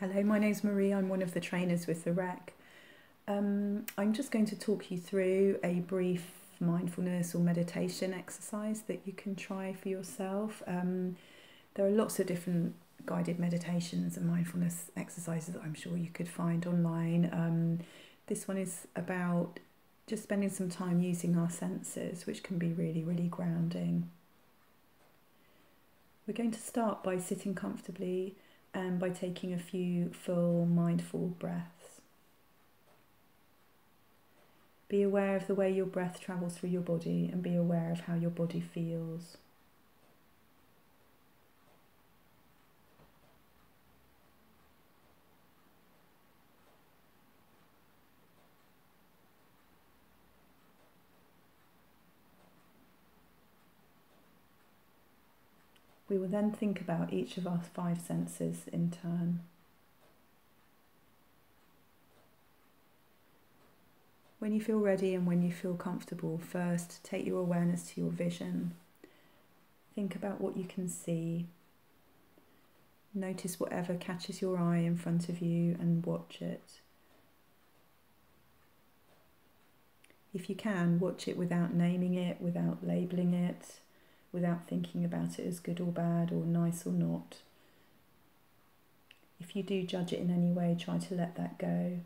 Hello, my name's Marie. I'm one of the trainers with the REC. Um, I'm just going to talk you through a brief mindfulness or meditation exercise that you can try for yourself. Um, there are lots of different guided meditations and mindfulness exercises that I'm sure you could find online. Um, this one is about just spending some time using our senses, which can be really, really grounding. We're going to start by sitting comfortably and by taking a few full mindful breaths. Be aware of the way your breath travels through your body and be aware of how your body feels. We will then think about each of our five senses in turn. When you feel ready and when you feel comfortable, first take your awareness to your vision. Think about what you can see. Notice whatever catches your eye in front of you and watch it. If you can, watch it without naming it, without labeling it without thinking about it as good or bad or nice or not. If you do judge it in any way, try to let that go.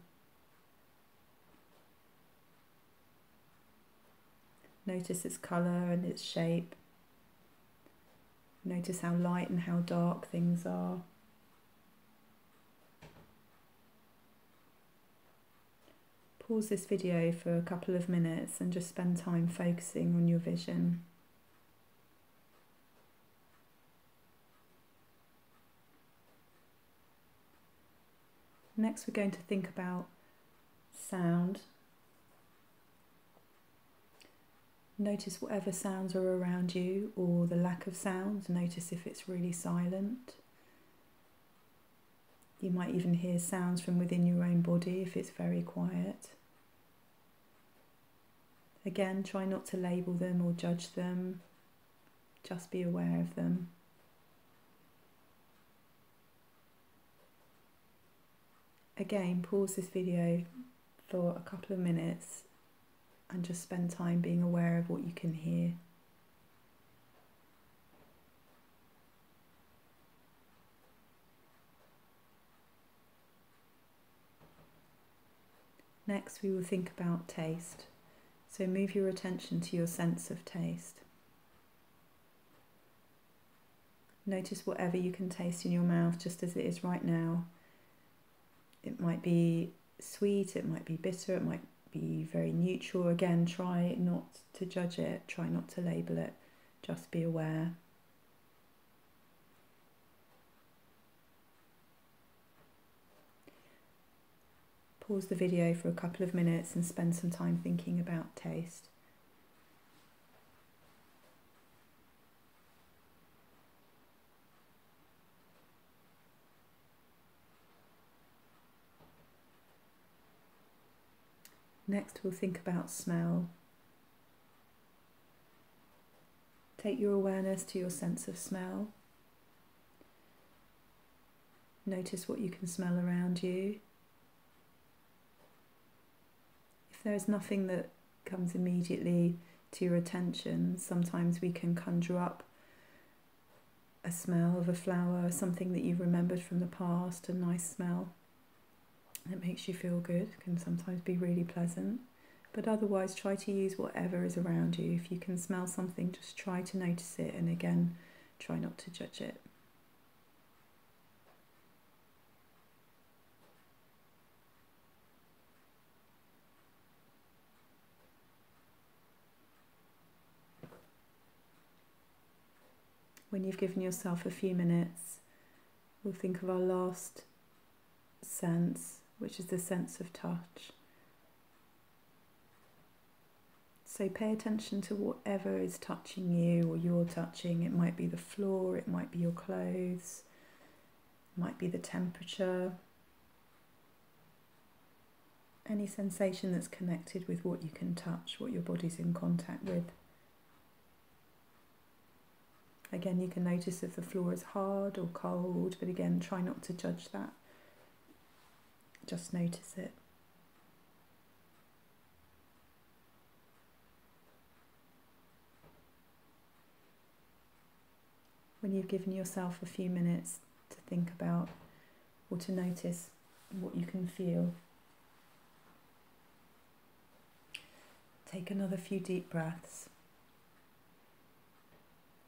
Notice its colour and its shape. Notice how light and how dark things are. Pause this video for a couple of minutes and just spend time focusing on your vision. Next, we're going to think about sound. Notice whatever sounds are around you or the lack of sound. Notice if it's really silent. You might even hear sounds from within your own body if it's very quiet. Again, try not to label them or judge them, just be aware of them. Again pause this video for a couple of minutes and just spend time being aware of what you can hear. Next, we will think about taste. So move your attention to your sense of taste. Notice whatever you can taste in your mouth just as it is right now it might be sweet, it might be bitter, it might be very neutral. Again, try not to judge it, try not to label it, just be aware. Pause the video for a couple of minutes and spend some time thinking about taste. Next, we'll think about smell. Take your awareness to your sense of smell. Notice what you can smell around you. If there is nothing that comes immediately to your attention, sometimes we can conjure up a smell of a flower, something that you've remembered from the past, a nice smell that makes you feel good, can sometimes be really pleasant. But otherwise, try to use whatever is around you. If you can smell something, just try to notice it, and again, try not to judge it. When you've given yourself a few minutes, we'll think of our last sense which is the sense of touch. So pay attention to whatever is touching you or you're touching. It might be the floor, it might be your clothes, it might be the temperature. Any sensation that's connected with what you can touch, what your body's in contact with. Again, you can notice if the floor is hard or cold, but again, try not to judge that just notice it. When you've given yourself a few minutes to think about or to notice what you can feel, take another few deep breaths.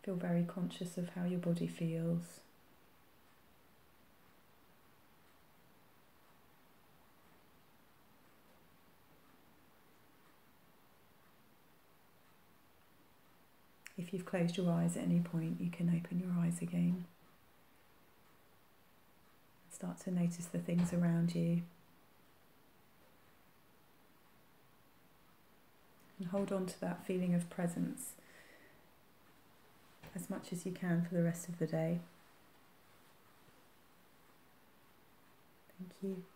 Feel very conscious of how your body feels. If you've closed your eyes at any point, you can open your eyes again. Start to notice the things around you. And hold on to that feeling of presence as much as you can for the rest of the day. Thank you.